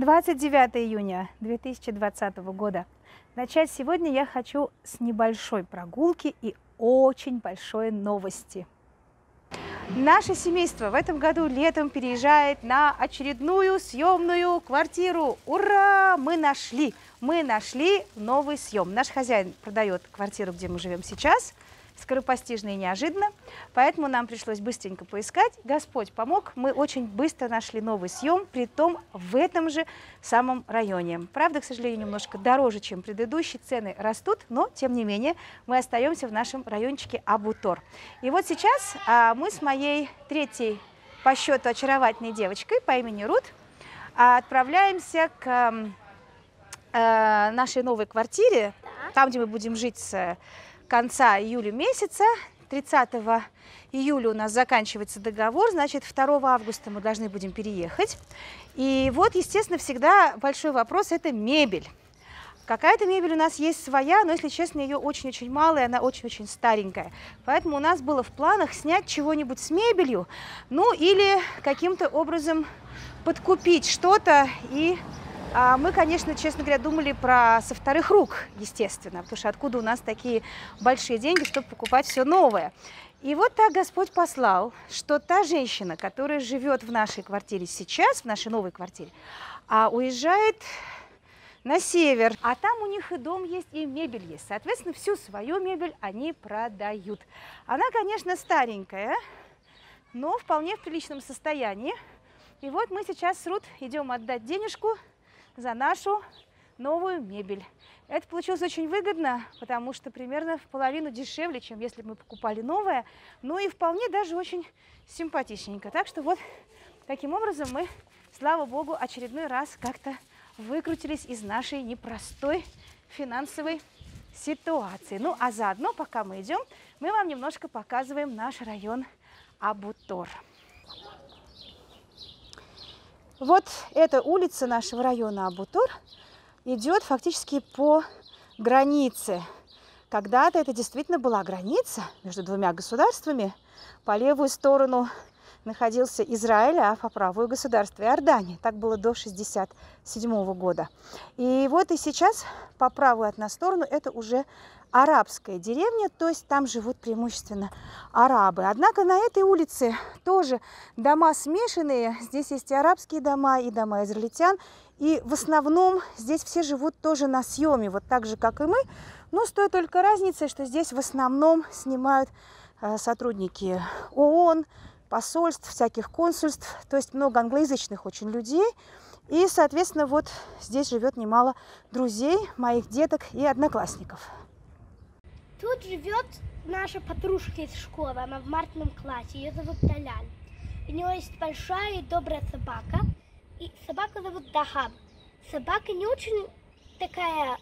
29 июня 2020 года. Начать сегодня я хочу с небольшой прогулки и очень большой новости. Наше семейство в этом году летом переезжает на очередную съемную квартиру. Ура! Мы нашли, мы нашли новый съем. Наш хозяин продает квартиру, где мы живем сейчас – скоропостижно и неожиданно, поэтому нам пришлось быстренько поискать. Господь помог, мы очень быстро нашли новый съем, при том в этом же самом районе. Правда, к сожалению, немножко дороже, чем предыдущий, цены растут, но тем не менее мы остаемся в нашем райончике Абутор. И вот сейчас а, мы с моей третьей по счету очаровательной девочкой по имени Рут а, отправляемся к а, нашей новой квартире, там, где мы будем жить с конца июля месяца. 30 июля у нас заканчивается договор, значит, 2 августа мы должны будем переехать. И вот, естественно, всегда большой вопрос – это мебель. Какая-то мебель у нас есть своя, но, если честно, ее очень-очень мало, и она очень-очень старенькая. Поэтому у нас было в планах снять чего-нибудь с мебелью, ну или каким-то образом подкупить что-то и мы, конечно, честно говоря, думали про со вторых рук, естественно, потому что откуда у нас такие большие деньги, чтобы покупать все новое. И вот так Господь послал, что та женщина, которая живет в нашей квартире сейчас, в нашей новой квартире, а уезжает на север, а там у них и дом есть, и мебель есть. Соответственно, всю свою мебель они продают. Она, конечно, старенькая, но вполне в приличном состоянии. И вот мы сейчас с Рут идем отдать денежку за нашу новую мебель. Это получилось очень выгодно, потому что примерно в половину дешевле, чем если бы мы покупали новое, ну и вполне даже очень симпатичненько. Так что вот таким образом мы, слава богу, очередной раз как-то выкрутились из нашей непростой финансовой ситуации. Ну а заодно, пока мы идем, мы вам немножко показываем наш район Абутор. Вот эта улица нашего района Абутур идет фактически по границе. Когда-то это действительно была граница между двумя государствами. По левую сторону находился Израиль, а по правую государство Иордания. Так было до 1967 года. И вот и сейчас по правую от нас сторону это уже арабская деревня, то есть там живут преимущественно арабы. Однако на этой улице тоже дома смешанные. Здесь есть и арабские дома, и дома израильтян. И в основном здесь все живут тоже на съеме, вот так же, как и мы. Но с той только разницей, что здесь в основном снимают э, сотрудники ООН, посольств, всяких консульств, то есть много англоязычных очень людей. И, соответственно, вот здесь живет немало друзей, моих деток и одноклассников. Тут живет наша подружка из школы, она в мартном классе, ее зовут Даляль. У нее есть большая и добрая собака, и собака зовут Дахаб. Собака не очень такая,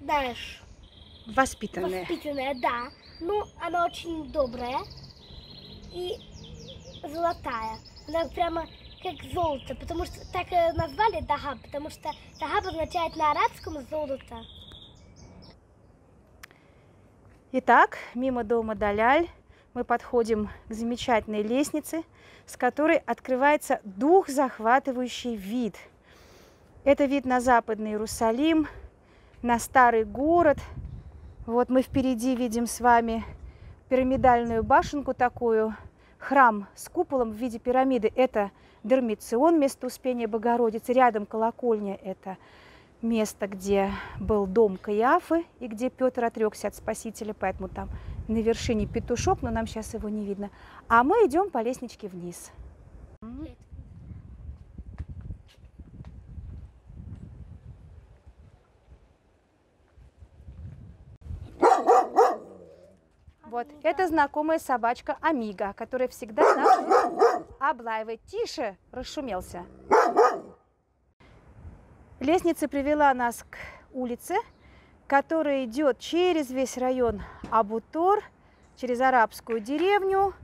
знаешь... Воспитанная. Воспитанная, да. Но она очень добрая и золотая. Она прямо как золото, потому что так назвали Дахаб, потому что Дахаб означает на арабском золото. Итак, мимо дома Даляль мы подходим к замечательной лестнице, с которой открывается дух захватывающий вид. Это вид на западный Иерусалим, на старый город. Вот мы впереди видим с вами пирамидальную башенку такую, храм с куполом в виде пирамиды. Это Дермицион, место Успения Богородицы. Рядом колокольня – это место, где был дом Каиафы и где Петр отрекся от Спасителя, поэтому там на вершине петушок, но нам сейчас его не видно. А мы идем по лестничке вниз. Вот, это знакомая собачка Амига, которая всегда нас облаивает. Тише, расшумелся. Лестница привела нас к улице, которая идет через весь район Абутор, через арабскую деревню,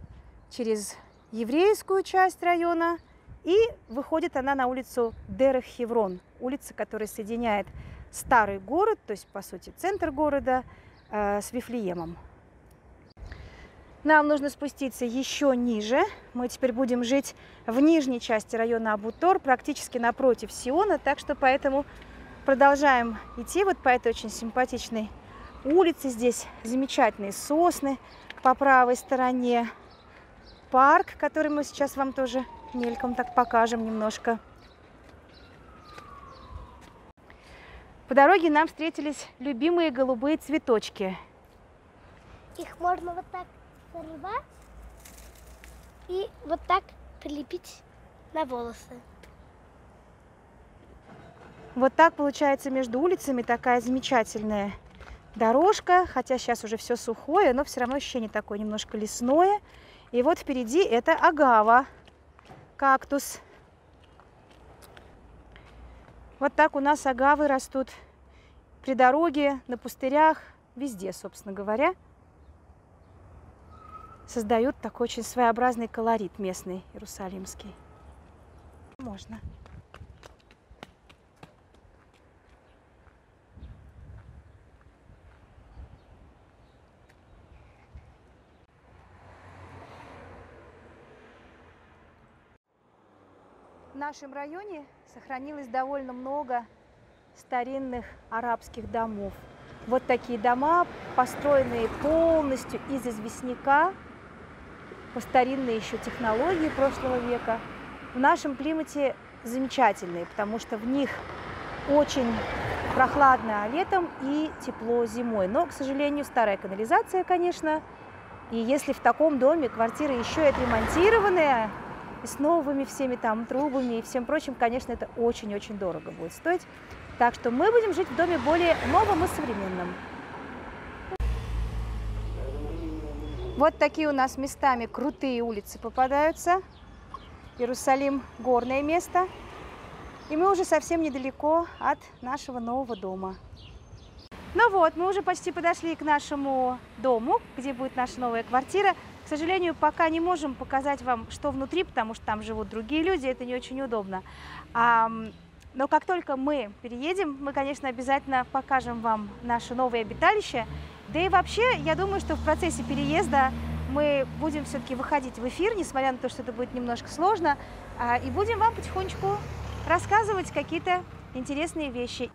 через еврейскую часть района, и выходит она на улицу Дерех-Хеврон, улица, которая соединяет старый город, то есть, по сути, центр города, э, с Вифлеемом. Нам нужно спуститься еще ниже. Мы теперь будем жить в нижней части района Абутор, практически напротив Сиона, так что поэтому продолжаем идти вот по этой очень симпатичной улице. Здесь замечательные сосны по правой стороне. Парк, который мы сейчас вам тоже мельком так покажем немножко. По дороге нам встретились любимые голубые цветочки. Их можно вот так сорвать и вот так прилепить на волосы. Вот так получается между улицами такая замечательная дорожка, хотя сейчас уже все сухое, но все равно ощущение такое немножко лесное. И вот впереди это агава, кактус. Вот так у нас агавы растут при дороге, на пустырях, везде, собственно говоря создают такой очень своеобразный колорит местный, иерусалимский. Можно. В нашем районе сохранилось довольно много старинных арабских домов. Вот такие дома, построенные полностью из известняка, по старинной еще технологии прошлого века, в нашем климате замечательные, потому что в них очень прохладно летом и тепло зимой. Но, к сожалению, старая канализация, конечно. И если в таком доме квартира еще и отремонтированная, и с новыми всеми там трубами и всем прочим, конечно, это очень-очень дорого будет стоить. Так что мы будем жить в доме более новом и современном. Вот такие у нас местами крутые улицы попадаются. Иерусалим – горное место. И мы уже совсем недалеко от нашего нового дома. Ну вот, мы уже почти подошли к нашему дому, где будет наша новая квартира. К сожалению, пока не можем показать вам, что внутри, потому что там живут другие люди, это не очень удобно. Но как только мы переедем, мы, конечно, обязательно покажем вам наше новое обиталище – да и вообще, я думаю, что в процессе переезда мы будем все-таки выходить в эфир, несмотря на то, что это будет немножко сложно, а, и будем вам потихонечку рассказывать какие-то интересные вещи.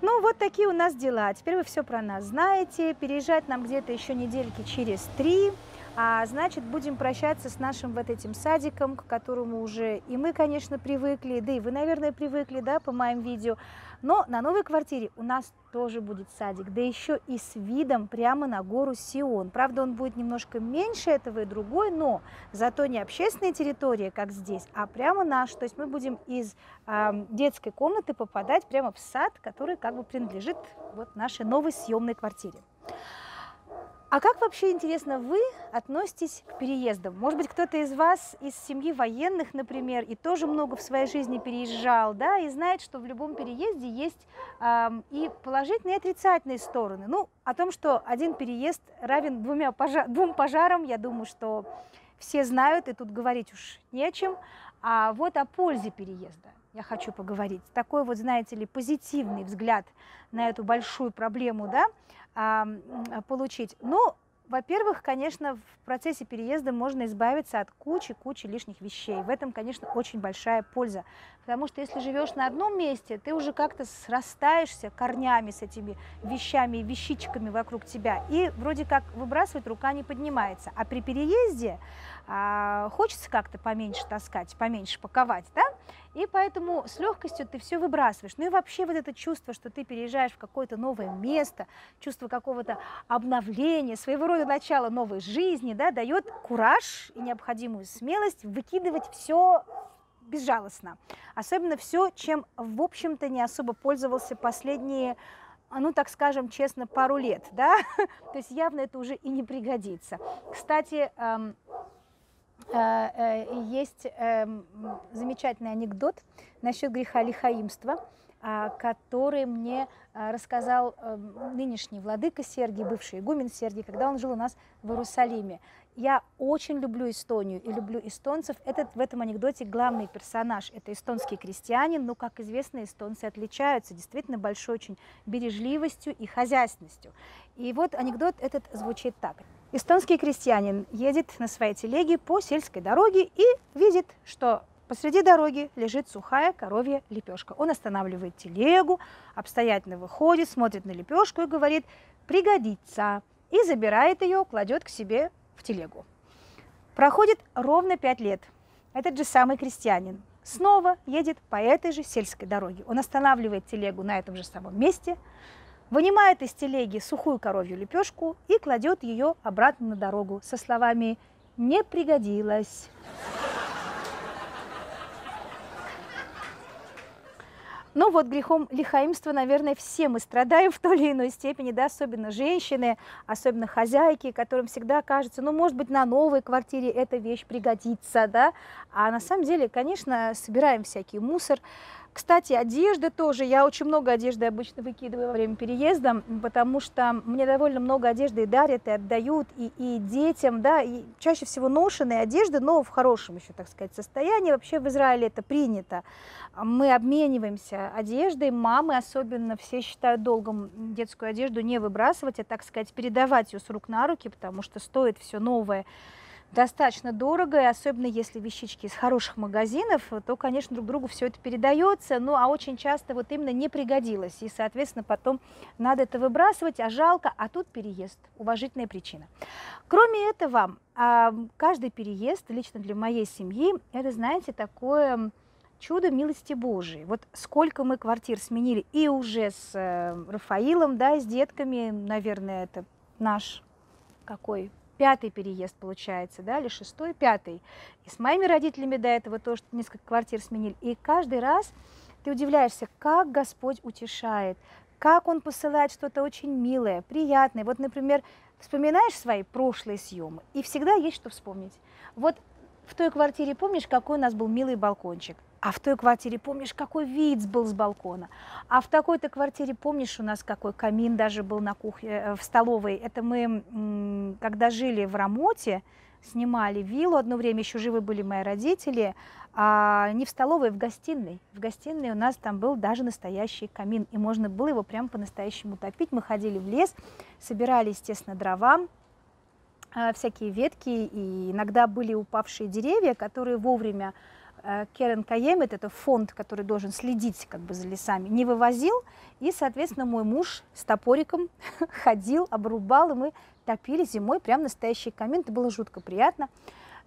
Ну, вот такие у нас дела. Теперь вы все про нас знаете. Переезжать нам где-то еще недельки через три. А значит, будем прощаться с нашим вот этим садиком, к которому уже и мы, конечно, привыкли, да и вы, наверное, привыкли, да, по моим видео. Но на новой квартире у нас тоже будет садик, да еще и с видом прямо на гору Сион. Правда, он будет немножко меньше этого и другой, но зато не общественная территория, как здесь, а прямо наш. То есть мы будем из э, детской комнаты попадать прямо в сад, который как бы принадлежит вот нашей новой съемной квартире. А как вообще, интересно, вы относитесь к переездам? Может быть, кто-то из вас из семьи военных, например, и тоже много в своей жизни переезжал, да, и знает, что в любом переезде есть э, и положительные, и отрицательные стороны. Ну, о том, что один переезд равен двумя пожар, двум пожарам, я думаю, что все знают, и тут говорить уж не о чем. А вот о пользе переезда я хочу поговорить. Такой вот, знаете ли, позитивный взгляд на эту большую проблему, да, получить. Ну, во-первых, конечно, в процессе переезда можно избавиться от кучи-кучи лишних вещей. В этом, конечно, очень большая польза. Потому что если живешь на одном месте, ты уже как-то срастаешься корнями с этими вещами и вещичками вокруг тебя. И вроде как выбрасывать рука не поднимается. А при переезде а, хочется как-то поменьше таскать, поменьше паковать, да? И поэтому с легкостью ты все выбрасываешь. Ну и вообще вот это чувство, что ты переезжаешь в какое-то новое место, чувство какого-то обновления, своего рода начала новой жизни, да, дает кураж и необходимую смелость выкидывать все безжалостно. Особенно все, чем, в общем-то, не особо пользовался последние ну, так скажем честно, пару лет, да, то есть явно это уже и не пригодится. Кстати, эм, есть эм, замечательный анекдот насчет греха лихаимства, а, который мне э, рассказал эм, нынешний владыка Сергий, бывший игумен Сергий, когда он жил у нас в Иерусалиме. Я очень люблю Эстонию и люблю эстонцев. Этот в этом анекдоте главный персонаж – это эстонский крестьянин. Но, как известно, эстонцы отличаются действительно большой очень бережливостью и хозяйственностью. И вот анекдот этот звучит так. Эстонский крестьянин едет на своей телеге по сельской дороге и видит, что посреди дороги лежит сухая коровья лепешка. Он останавливает телегу, обстоятельно выходит, смотрит на лепешку и говорит «пригодится» и забирает ее, кладет к себе в телегу. Проходит ровно пять лет. Этот же самый крестьянин снова едет по этой же сельской дороге. Он останавливает телегу на этом же самом месте, вынимает из телеги сухую коровью лепешку и кладет ее обратно на дорогу со словами «не пригодилось». Ну вот грехом лихаимства, наверное, все мы страдаем в той или иной степени, да, особенно женщины, особенно хозяйки, которым всегда кажется, ну, может быть, на новой квартире эта вещь пригодится, да, а на самом деле, конечно, собираем всякий мусор, кстати, одежда тоже. Я очень много одежды обычно выкидываю во время переезда, потому что мне довольно много одежды и дарят, и отдают, и, и детям, да, и чаще всего ношеные одежды, но в хорошем еще, так сказать, состоянии. Вообще в Израиле это принято. Мы обмениваемся одеждой, мамы особенно все считают долгом детскую одежду не выбрасывать, а, так сказать, передавать ее с рук на руки, потому что стоит все новое достаточно дорого, и особенно если вещички из хороших магазинов, то, конечно, друг другу все это передается, ну, а очень часто вот именно не пригодилось, и, соответственно, потом надо это выбрасывать, а жалко, а тут переезд, уважительная причина. Кроме этого, а, каждый переезд, лично для моей семьи, это, знаете, такое чудо милости Божией. Вот сколько мы квартир сменили, и уже с э, Рафаилом, да, с детками, наверное, это наш какой пятый переезд получается, да, или шестой, пятый. И с моими родителями до этого тоже несколько квартир сменили. И каждый раз ты удивляешься, как Господь утешает, как Он посылает что-то очень милое, приятное. Вот, например, вспоминаешь свои прошлые съемы, и всегда есть что вспомнить. Вот в той квартире помнишь, какой у нас был милый балкончик? А в той квартире помнишь, какой вид был с балкона? А в такой-то квартире помнишь, у нас какой камин даже был на кухне, э, в столовой? Это мы, когда жили в Рамоте, снимали виллу, одно время еще живы были мои родители, а не в столовой, а в гостиной. В гостиной у нас там был даже настоящий камин, и можно было его прям по-настоящему топить. Мы ходили в лес, собирали, естественно, дрова, э, всякие ветки, и иногда были упавшие деревья, которые вовремя Керен Каемет, это фонд, который должен следить как бы за лесами, не вывозил, и, соответственно, мой муж с топориком ходил, обрубал, и мы топили зимой прям настоящий камин, это было жутко приятно.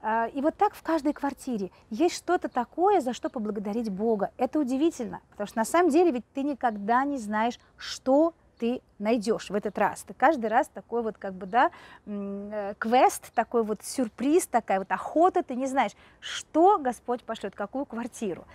Э, и вот так в каждой квартире есть что-то такое, за что поблагодарить Бога. Это удивительно, потому что на самом деле ведь ты никогда не знаешь, что ты найдешь в этот раз. Ты каждый раз такой вот как бы, да, э, квест, такой вот сюрприз, такая вот охота, ты не знаешь, что Господь пошлет, какую квартиру.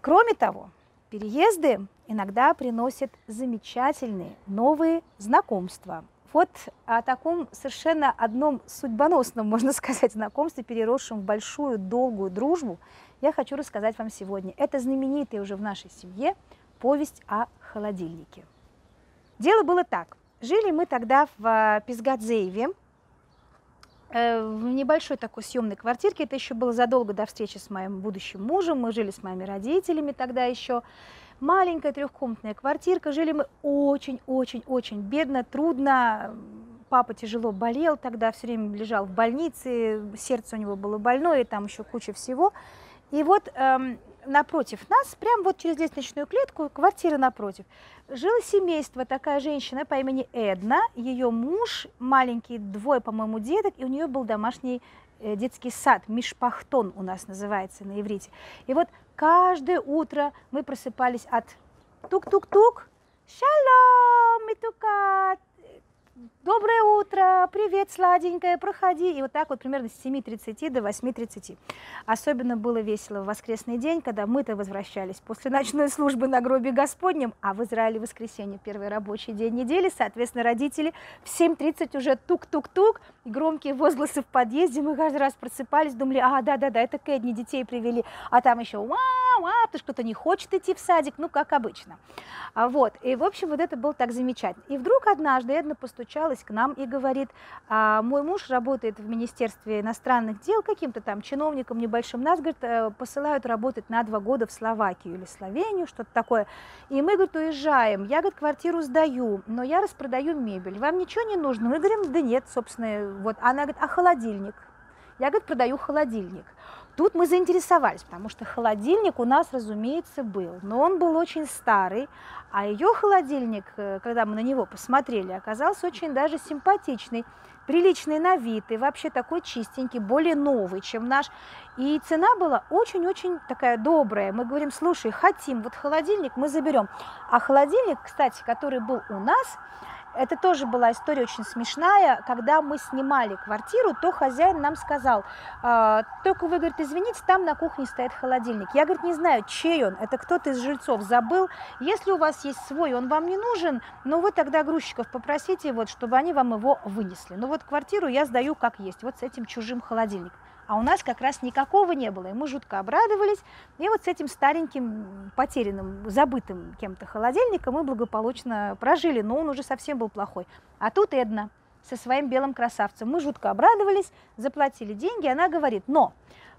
Кроме того, переезды иногда приносят замечательные новые знакомства. Вот о таком совершенно одном судьбоносном, можно сказать, знакомстве, переросшем в большую, долгую дружбу, я хочу рассказать вам сегодня. Это знаменитая уже в нашей семье повесть о холодильнике. Дело было так. Жили мы тогда в э, Пизгадзееве, э, в небольшой такой съемной квартирке. Это еще было задолго до встречи с моим будущим мужем. Мы жили с моими родителями тогда еще. Маленькая трехкомнатная квартирка. Жили мы очень-очень-очень бедно, трудно. Папа тяжело болел тогда, все время лежал в больнице, сердце у него было больное, там еще куча всего. И вот эм, напротив нас, прямо вот через лестничную клетку, квартира напротив, жило семейство, такая женщина по имени Эдна, ее муж, маленький, двое, по-моему, деток, и у нее был домашний э, детский сад, Мишпахтон у нас называется на иврите. И вот каждое утро мы просыпались от тук-тук-тук, шалом, митукат, Доброе утро, привет, сладенькая, проходи. И вот так вот примерно с 7.30 до 8.30. Особенно было весело в воскресный день, когда мы-то возвращались после ночной службы на гробе Господнем, а в Израиле воскресенье, первый рабочий день недели, соответственно, родители в 7.30 уже тук-тук-тук, громкие возгласы в подъезде, мы каждый раз просыпались, думали, а, да-да-да, это Кэдни, детей привели, а там еще вау, а, потому что кто-то не хочет идти в садик, ну, как обычно. А вот, и, в общем, вот это было так замечательно. И вдруг однажды Эдна постучалась к нам и говорит, а, мой муж работает в Министерстве иностранных дел каким-то там чиновником небольшим, нас, говорит, э, посылают работать на два года в Словакию или Словению, что-то такое. И мы, говорит, уезжаем, я, говорит, квартиру сдаю, но я распродаю мебель, вам ничего не нужно? Мы говорим, да нет, собственно, вот. Она говорит, а холодильник? Я, говорит, продаю холодильник. Тут мы заинтересовались, потому что холодильник у нас, разумеется, был, но он был очень старый, а ее холодильник, э, когда мы на него посмотрели, оказался очень даже симпатичный, приличный на вид и вообще такой чистенький, более новый, чем наш. И цена была очень-очень такая добрая. Мы говорим, слушай, хотим, вот холодильник мы заберем. А холодильник, кстати, который был у нас, это тоже была история очень смешная. Когда мы снимали квартиру, то хозяин нам сказал, «А, только вы, говорит, извините, там на кухне стоит холодильник. Я, говорит, не знаю, чей он, это кто-то из жильцов забыл. Если у вас есть свой, он вам не нужен, но вы тогда грузчиков попросите, вот, чтобы они вам его вынесли. Но вот квартиру я сдаю как есть, вот с этим чужим холодильником а у нас как раз никакого не было. И мы жутко обрадовались. И вот с этим стареньким, потерянным, забытым кем-то холодильником мы благополучно прожили, но он уже совсем был плохой. А тут Эдна со своим белым красавцем. Мы жутко обрадовались, заплатили деньги, она говорит, но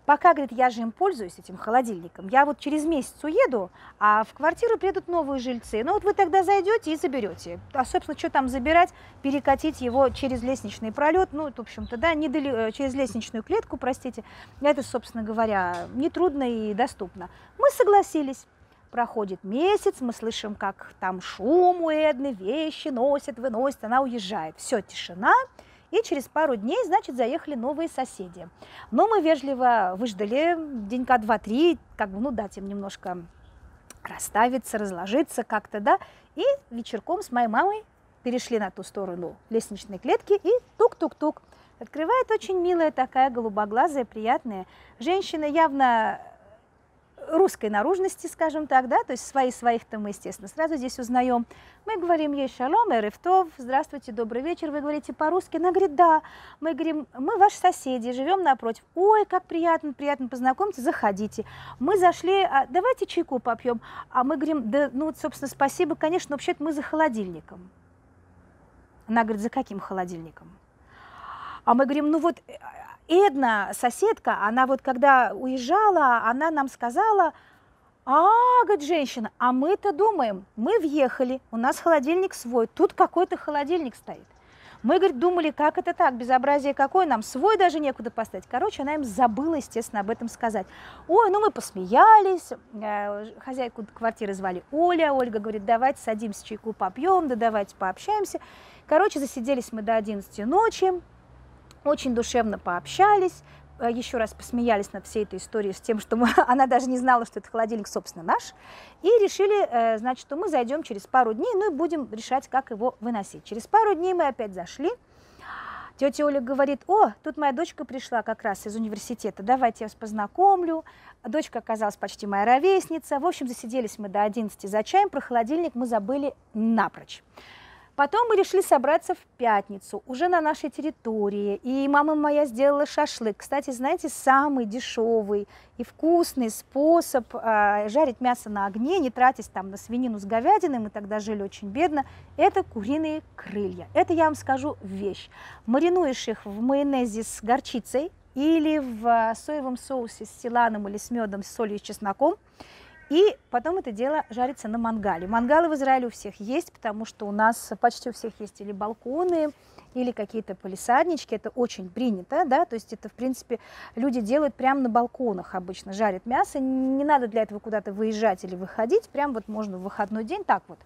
Пока, говорит, я же им пользуюсь, этим холодильником, я вот через месяц уеду, а в квартиру придут новые жильцы. Ну вот вы тогда зайдете и заберете. А, собственно, что там забирать? Перекатить его через лестничный пролет, ну, в общем-то, да, не дали, э, через лестничную клетку, простите. Это, собственно говоря, нетрудно и доступно. Мы согласились. Проходит месяц, мы слышим, как там шум у Эдны, вещи носят, выносят, она уезжает. Все, тишина. И через пару дней, значит, заехали новые соседи. Но мы вежливо выждали денька два-три, как бы, ну, дать им немножко расставиться, разложиться как-то, да. И вечерком с моей мамой перешли на ту сторону лестничной клетки и тук-тук-тук. Открывает очень милая такая голубоглазая, приятная женщина, явно русской наружности, скажем так, да, то есть свои своих-то мы, естественно, сразу здесь узнаем. Мы говорим ей шалом, эрифтов, здравствуйте, добрый вечер, вы говорите по-русски? Она говорит, да. Мы говорим, мы ваши соседи, живем напротив. Ой, как приятно, приятно познакомиться, заходите. Мы зашли, а, давайте чайку попьем. А мы говорим, да, ну, собственно, спасибо, конечно, вообще-то мы за холодильником. Она говорит, за каким холодильником? А мы говорим, ну вот Эдна, соседка, она вот когда уезжала, она нам сказала, а, говорит женщина, а мы-то думаем, мы въехали, у нас холодильник свой, тут какой-то холодильник стоит. Мы, говорит, думали, как это так, безобразие какое, нам свой даже некуда поставить. Короче, она им забыла, естественно, об этом сказать. Ой, ну мы посмеялись, э, хозяйку квартиры звали Оля, Ольга говорит, давайте садимся, чайку попьем, да давайте пообщаемся. Короче, засиделись мы до 11 ночи, очень душевно пообщались, э, еще раз посмеялись над всей этой историей с тем, что мы, она даже не знала, что это холодильник, собственно, наш, и решили, э, значит, что мы зайдем через пару дней, ну и будем решать, как его выносить. Через пару дней мы опять зашли, Тетя Оля говорит, о, тут моя дочка пришла как раз из университета, давайте я вас познакомлю. Дочка оказалась почти моя ровесница. В общем, засиделись мы до 11 за чаем, про холодильник мы забыли напрочь. Потом мы решили собраться в пятницу, уже на нашей территории. И мама моя сделала шашлык. Кстати, знаете, самый дешевый и вкусный способ э, жарить мясо на огне, не тратясь там на свинину с говядиной, мы тогда жили очень бедно, это куриные крылья. Это, я вам скажу, вещь. Маринуешь их в майонезе с горчицей или в соевом соусе с силаном или с медом, с солью и чесноком. И потом это дело жарится на мангале. Мангалы в Израиле у всех есть, потому что у нас почти у всех есть или балконы, или какие-то полисаднички, это очень принято, да, то есть это, в принципе, люди делают прямо на балконах обычно, жарят мясо, не надо для этого куда-то выезжать или выходить, прям вот можно в выходной день так вот.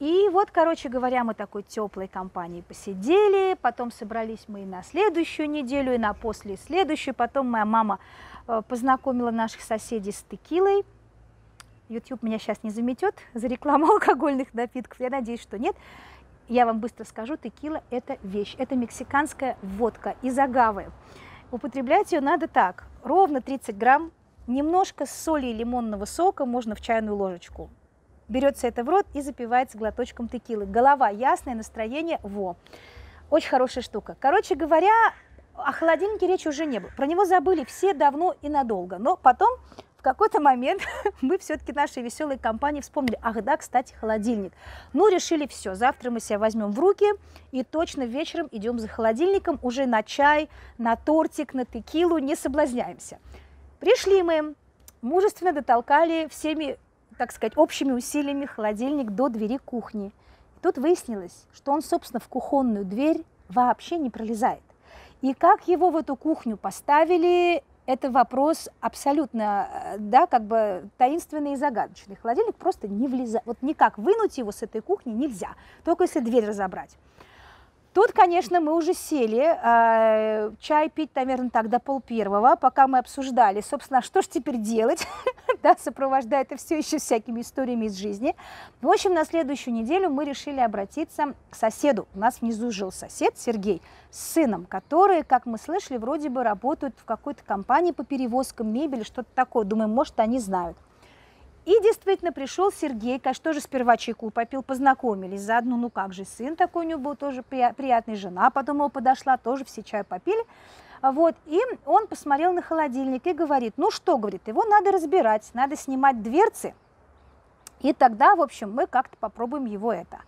И вот, короче говоря, мы такой теплой компанией посидели, потом собрались мы и на следующую неделю, и на после следующую, потом моя мама э, познакомила наших соседей с текилой, YouTube меня сейчас не заметет за рекламу алкогольных напитков, я надеюсь, что нет. Я вам быстро скажу, текила – это вещь, это мексиканская водка из агавы. Употреблять ее надо так, ровно 30 грамм, немножко соли и лимонного сока, можно в чайную ложечку. Берется это в рот и запивается глоточком текилы. Голова ясное, настроение – во. Очень хорошая штука. Короче говоря, о холодильнике речи уже не было. Про него забыли все давно и надолго. Но потом в какой-то момент мы все-таки нашей веселой компании вспомнили, ах да, кстати, холодильник. Ну, решили все, завтра мы себя возьмем в руки и точно вечером идем за холодильником уже на чай, на тортик, на текилу, не соблазняемся. Пришли мы, мужественно дотолкали всеми, так сказать, общими усилиями холодильник до двери кухни. Тут выяснилось, что он, собственно, в кухонную дверь вообще не пролезает. И как его в эту кухню поставили, это вопрос абсолютно, э, да, как бы таинственный и загадочный. Холодильник просто не влезает. Вот никак вынуть его с этой кухни нельзя, только если дверь разобрать. Тут, конечно, мы уже сели, э, чай пить, наверное, так до пол первого, пока мы обсуждали, собственно, а что же теперь делать, да, сопровождая это все еще всякими историями из жизни. В общем, на следующую неделю мы решили обратиться к соседу. У нас внизу жил сосед Сергей с сыном, которые, как мы слышали, вроде бы работают в какой-то компании по перевозкам мебели, что-то такое. Думаем, может, они знают. И действительно пришел Сергей, конечно, тоже сперва чайку попил, познакомились. Заодно, ну как же, сын такой у него был тоже приятный, жена потом его подошла, тоже все чай попили. Вот, и он посмотрел на холодильник и говорит, ну что, говорит, его надо разбирать, надо снимать дверцы, и тогда, в общем, мы как-то попробуем его это.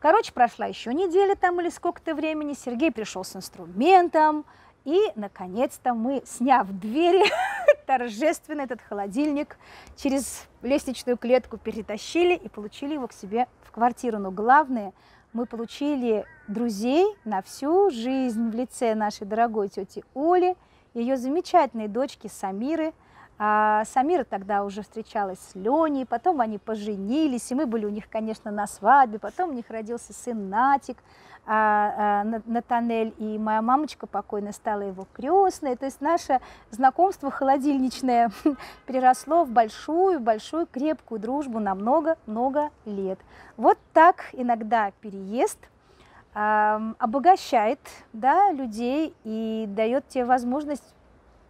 Короче, прошла еще неделя там или сколько-то времени, Сергей пришел с инструментом, и, наконец-то, мы, сняв двери, торжественно этот холодильник через лестничную клетку перетащили и получили его к себе в квартиру. Но главное, мы получили друзей на всю жизнь в лице нашей дорогой тети Оли, ее замечательной дочки Самиры. А Самира тогда уже встречалась с Леней, потом они поженились, и мы были у них, конечно, на свадьбе, потом у них родился сын Натик – Натанель, и моя мамочка покойная стала его крестной. То есть наше знакомство холодильничное переросло в большую-большую крепкую дружбу на много-много лет. Вот так иногда переезд обогащает да, людей и дает тебе возможность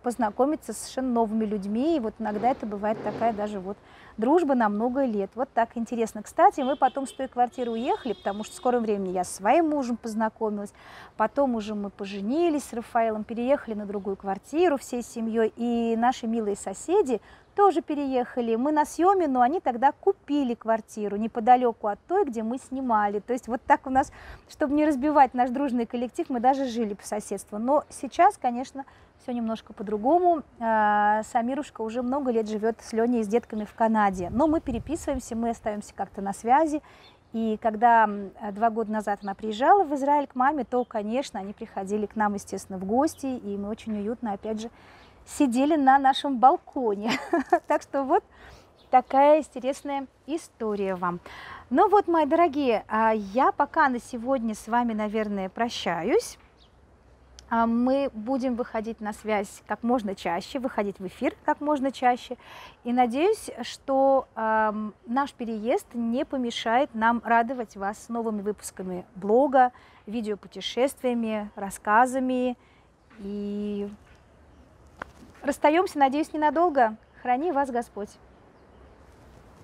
познакомиться с совершенно новыми людьми. И вот иногда это бывает такая даже вот дружба на много лет. Вот так интересно. Кстати, мы потом с той квартиры уехали, потому что в скором времени я с своим мужем познакомилась. Потом уже мы поженились с Рафаэлом, переехали на другую квартиру всей семьей. И наши милые соседи тоже переехали. Мы на съеме, но они тогда купили квартиру неподалеку от той, где мы снимали. То есть вот так у нас, чтобы не разбивать наш дружный коллектив, мы даже жили по соседству. Но сейчас, конечно, все немножко по-другому. А, Самирушка уже много лет живет с Леней и с детками в Канаде. Но мы переписываемся, мы остаемся как-то на связи. И когда два года назад она приезжала в Израиль к маме, то, конечно, они приходили к нам, естественно, в гости, и мы очень уютно, опять же, сидели на нашем балконе. Так что вот такая интересная история вам. Ну вот, мои дорогие, а я пока на сегодня с вами, наверное, прощаюсь. А мы будем выходить на связь как можно чаще, выходить в эфир как можно чаще. И надеюсь, что э, наш переезд не помешает нам радовать вас новыми выпусками блога, видеопутешествиями, рассказами. И расстаемся, надеюсь, ненадолго. Храни вас Господь.